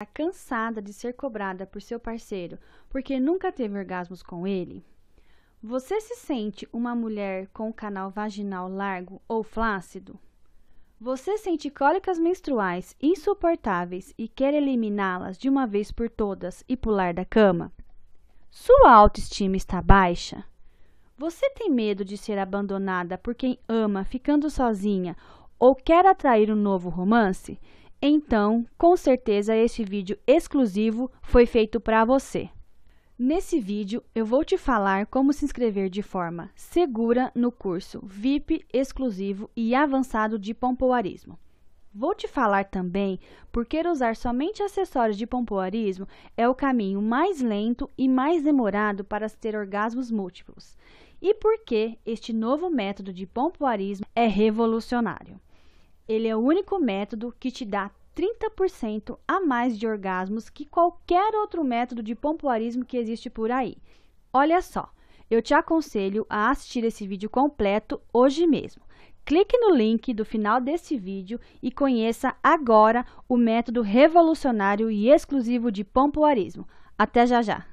Está cansada de ser cobrada por seu parceiro porque nunca teve orgasmos com ele? Você se sente uma mulher com canal vaginal largo ou flácido? Você sente cólicas menstruais insuportáveis e quer eliminá-las de uma vez por todas e pular da cama? Sua autoestima está baixa? Você tem medo de ser abandonada por quem ama ficando sozinha ou quer atrair um novo romance? Então, com certeza este vídeo exclusivo foi feito para você. Nesse vídeo, eu vou te falar como se inscrever de forma segura no curso VIP exclusivo e avançado de pompoarismo. Vou te falar também porque usar somente acessórios de pompoarismo é o caminho mais lento e mais demorado para ter orgasmos múltiplos. E por que este novo método de pompoarismo é revolucionário. Ele é o único método que te dá 30% a mais de orgasmos que qualquer outro método de pompoarismo que existe por aí. Olha só, eu te aconselho a assistir esse vídeo completo hoje mesmo. Clique no link do final desse vídeo e conheça agora o método revolucionário e exclusivo de pompoarismo. Até já já!